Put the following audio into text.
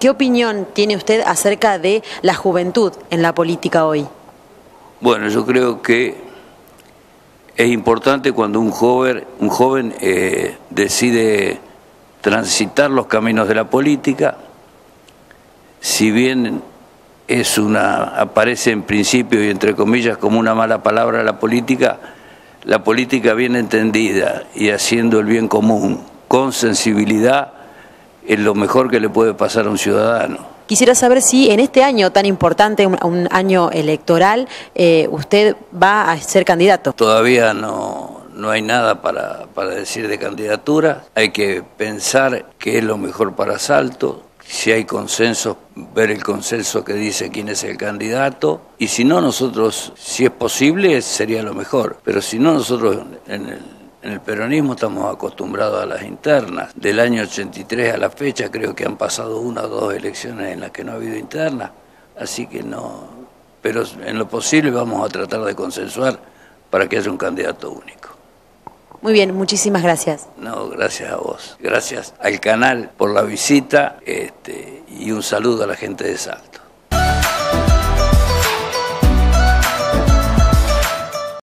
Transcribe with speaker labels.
Speaker 1: ¿Qué opinión tiene usted acerca de la juventud en la política hoy?
Speaker 2: Bueno, yo creo que es importante cuando un joven, un joven eh, decide transitar los caminos de la política, si bien es una aparece en principio y entre comillas como una mala palabra la política, la política bien entendida y haciendo el bien común con sensibilidad es lo mejor que le puede pasar a un ciudadano.
Speaker 1: Quisiera saber si en este año tan importante, un, año electoral, eh, usted va a ser candidato.
Speaker 2: Todavía no, no hay nada para, para decir de candidatura. Hay que pensar qué es lo mejor para Salto, si hay consenso, ver el consenso que dice quién es el candidato, y si no, nosotros, si es posible, sería lo mejor, pero si no, nosotros en el, en el peronismo estamos acostumbrados a las internas. Del año 83 a la fecha creo que han pasado una o dos elecciones en las que no ha habido internas, así que no, pero en lo posible vamos a tratar de consensuar para que haya un candidato único.
Speaker 1: Muy bien, muchísimas gracias.
Speaker 2: No, gracias a vos. Gracias al canal por la visita este, y un saludo a la gente de Salto.